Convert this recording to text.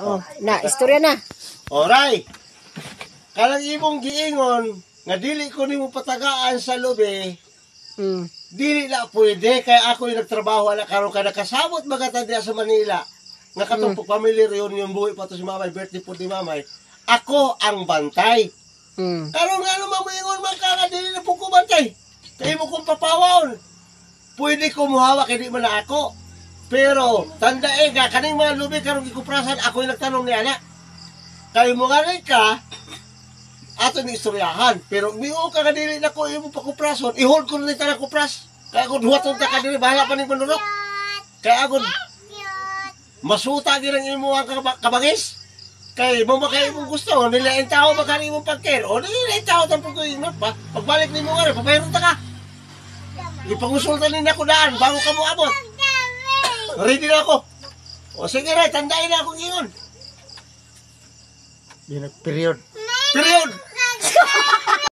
Oh, na, istorya na. Oray. Kalang imong giingon nga dili ko nimo patagaan sa lobe, Mm. dili na pwede kay ako yung nagtrabaho ala karon kay nakasabot magata diya sa Manila. Nga katong mm. family reunion buhi pa to si Mamay, birthday po ni Mamay. Ako ang bantay. Mm. Karon nga ano mamuingon man ka nga dili na po ko bantay. Kay mo kong papawon. Pwede ko muhawak kay di man na ako. Pero tandae nga kaning mga lubi karon gikuprasan ako yung nagtanong ni ana. Kay mo nga ka ato ni istoryahan. Pero miyo ka nga dili na ko imo pakuprason. I-hold ko na tanang kupras. Kaya ako duhaton ta ka dili bahala pa ning manunok. Kaya ako masuta gyud ang imo ang kaba- kabangis. Kay mo makay imong gusto, nilain tao makari imong pagker. O nilain tao tampok ko imong pa. Pagbalik nimo nga rin, papayron ta ka. Ipangusulta ni ako daan bago ka mo abot. Ready na ako. O sige na, tandain na akong ingon. Period. Period.